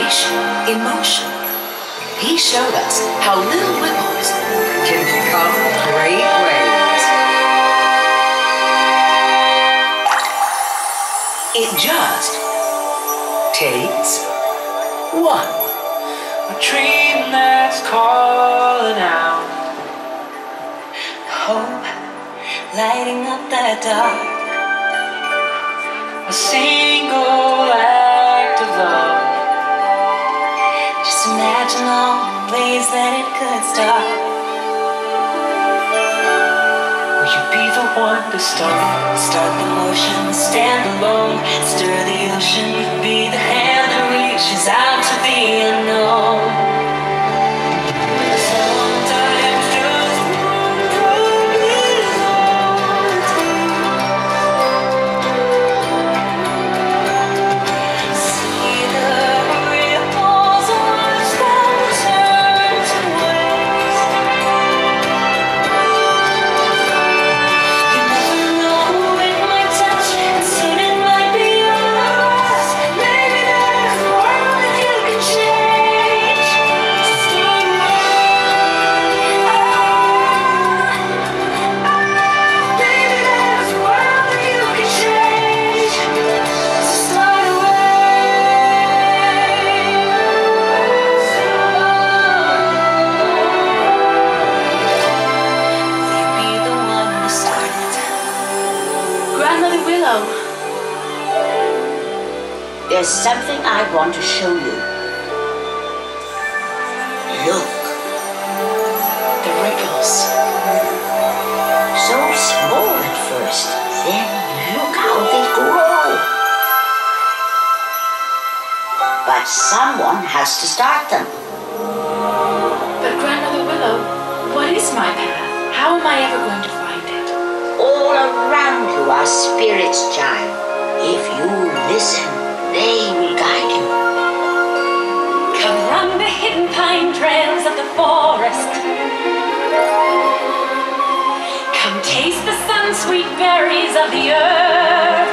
imagination in motion. He showed us how little ripples can become great waves. It just takes one. A dream that's calling out. Hope lighting up the dark. A single act of love. Just imagine all the ways that it could start. Will you be the one to start? Start the motion, stand alone, stir the ocean, be the hand that reaches out to the unknown. There's something I want to show you. Look, the ripples. so small at first, then look how they grow. But someone has to start them. But Grandmother Willow, what is my path? How am I ever going to find it? All around you are spirits, child. If you listen, they will guide you. Come run the hidden pine trails of the forest. Come taste the sun-sweet berries of the earth.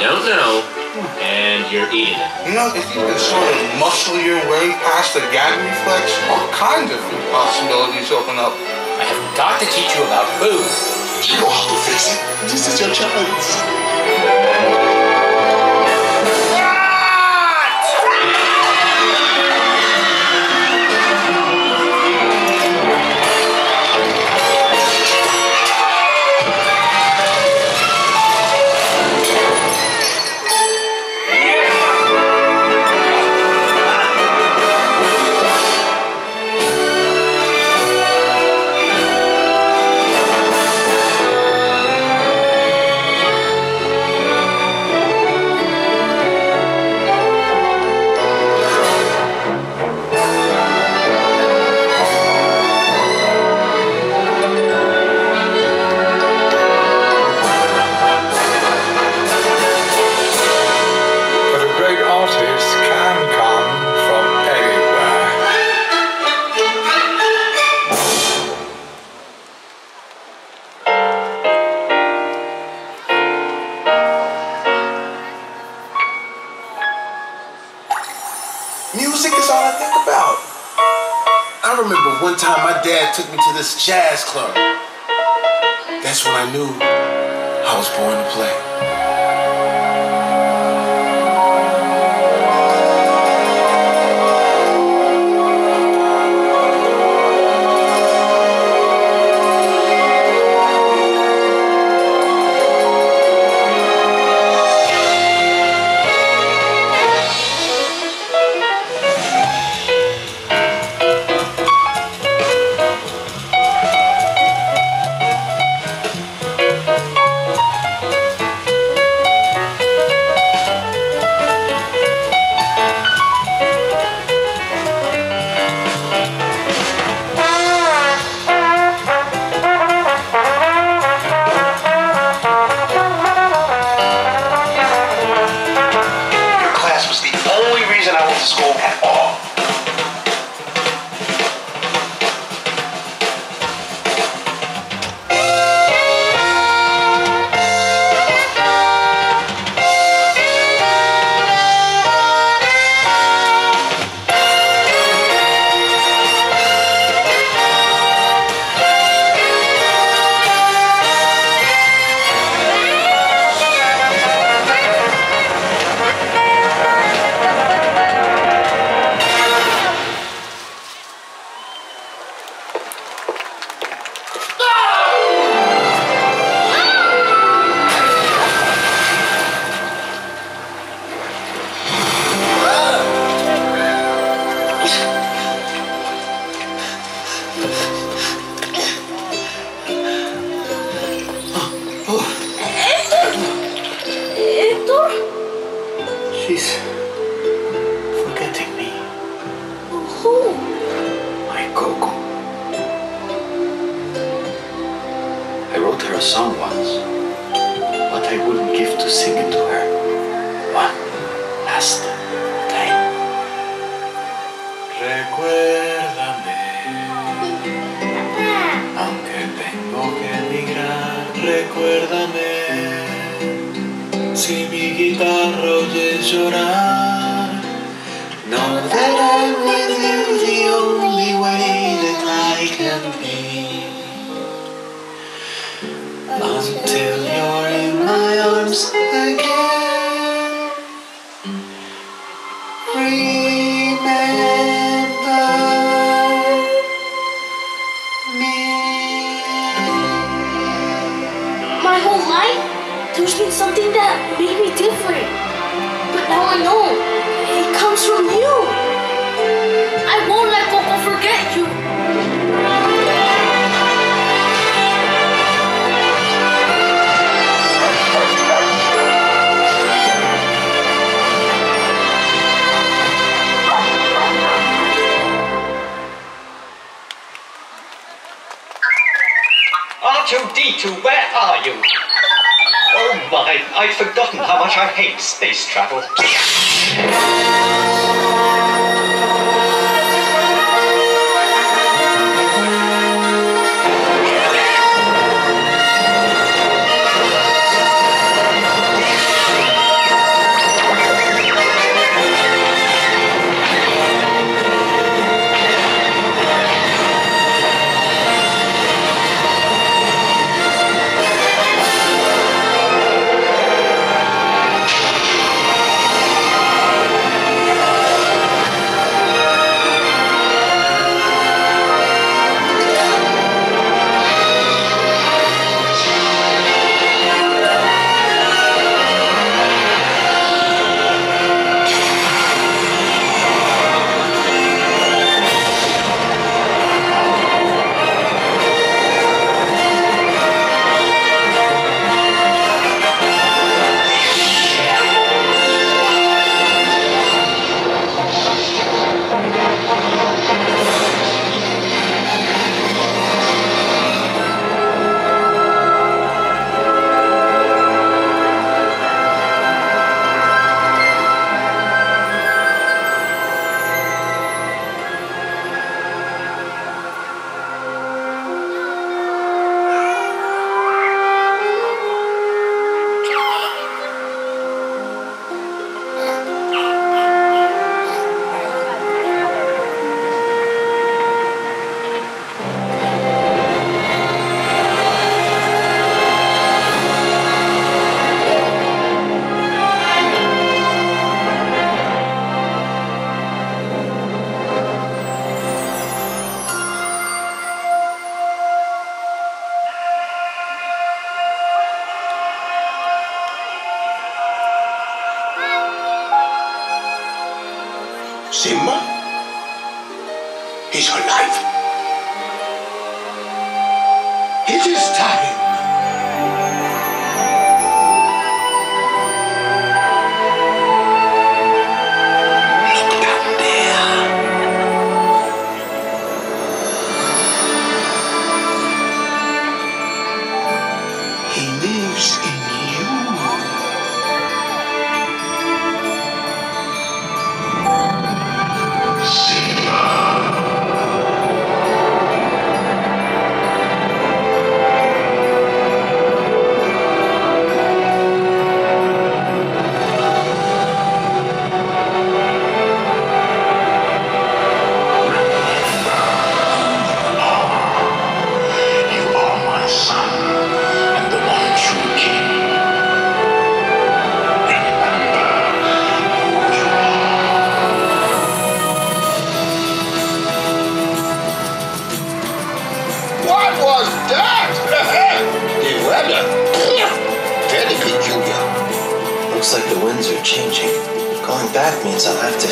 Don't know, and you're eating it. You know, if you can sort of muscle your way past the gag reflex, all kinds of possibilities open up. I have got to teach you about food. You know how to fix it. This is your chance. One time my dad took me to this jazz club. That's when I knew I was born to play. Guitarra oye llorar, know that I'm with you the only way that I can be. Until you're in my arms again. I'd forgotten how much I hate space travel.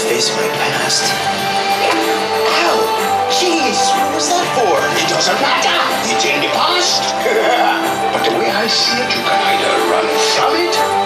Face my past. Ow! Jeez, what was that for? It doesn't matter. It's in the past. but the way I see it, you can either run from it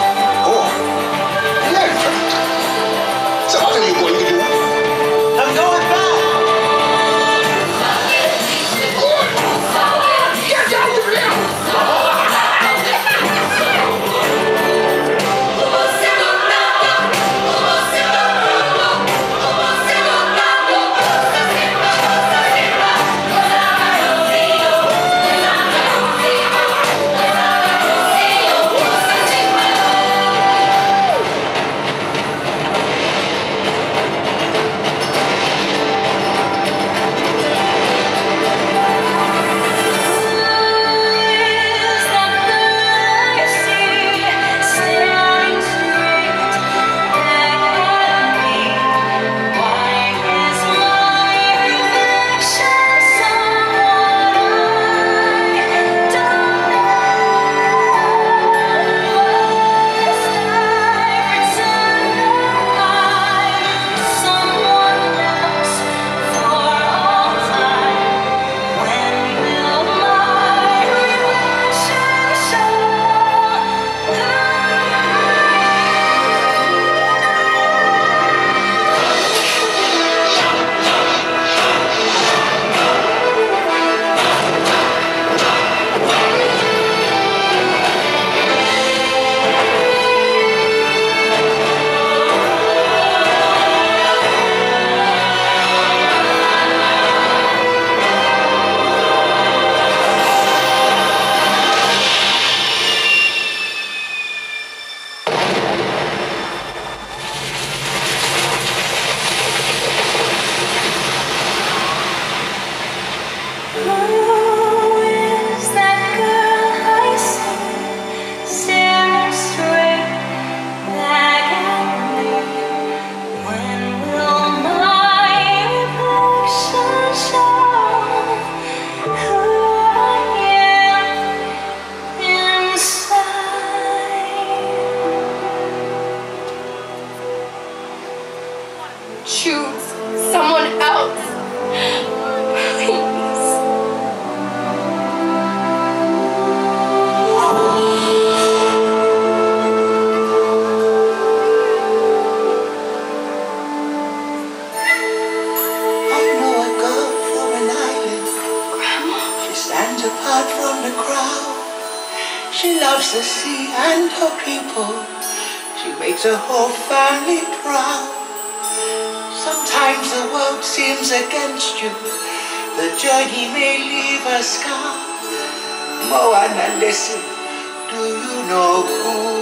family proud. Sometimes the world seems against you. The journey may leave a scar. Moana, listen, do you know who?